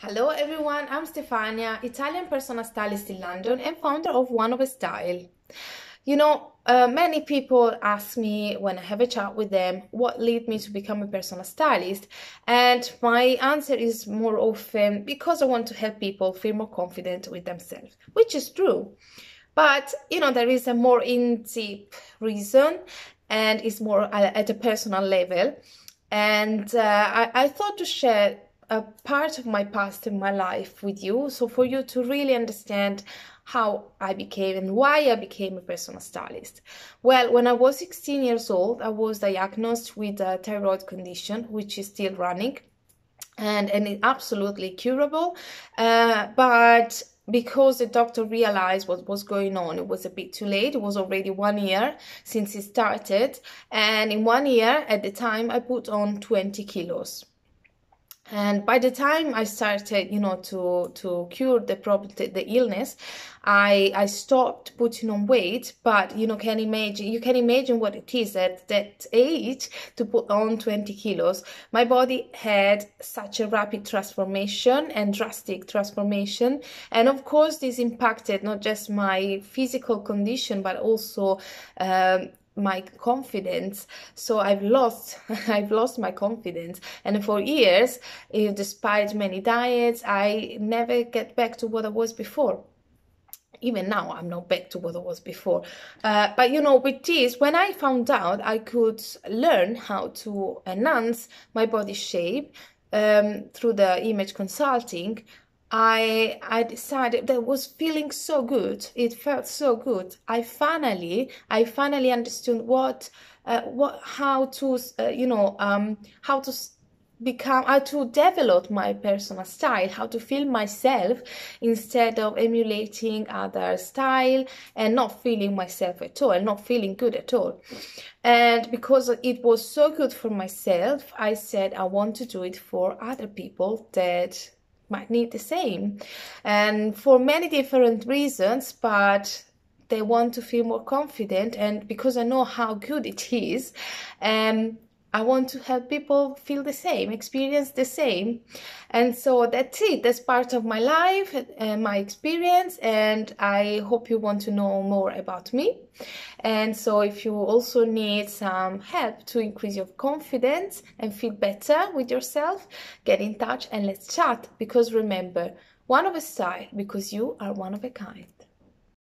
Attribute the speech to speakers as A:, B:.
A: Hello everyone, I'm Stefania, Italian personal stylist in London and founder of One of a Style. You know, uh, many people ask me when I have a chat with them what led me to become a personal stylist, and my answer is more often because I want to help people feel more confident with themselves, which is true. But you know, there is a more in deep reason, and it's more at a personal level. And uh, I, I thought to share a part of my past in my life with you. So for you to really understand how I became and why I became a personal stylist. Well, when I was 16 years old, I was diagnosed with a thyroid condition, which is still running and, and it absolutely curable. Uh, but because the doctor realized what was going on, it was a bit too late. It was already one year since it started. And in one year at the time, I put on 20 kilos and by the time i started you know to to cure the problem the illness i i stopped putting on weight. But you know can imagine you can imagine what it is at that age to put on 20 kilos. My body had such a rapid transformation and drastic transformation. And of course this impacted not just my physical condition but also um, my confidence. So i've lost i've lost my confidence. And for years eh, despite many diets i never get back to what i was before. Even now i'm not back to what i was before. Uh, but you know with this when i found out i could learn how to enhance my body shape um, through the image consulting I I decided that was feeling so good. It felt so good. I finally I finally understood what uh, what how to uh, you know um how to become how to develop my personal style how to feel myself instead of emulating other style and not feeling myself at all not feeling good at all and because it was so good for myself i said i want to do it for other people that might need the same. And for many different reasons but they want to feel more confident and because i know how good it is um I want to help people feel the same, experience the same. And so that's it. That's part of my life and my experience. And I hope you want to know more about me. And so if you also need some help to increase your confidence and feel better with yourself, get in touch and let's chat. Because remember, one of a style because you are one of a kind.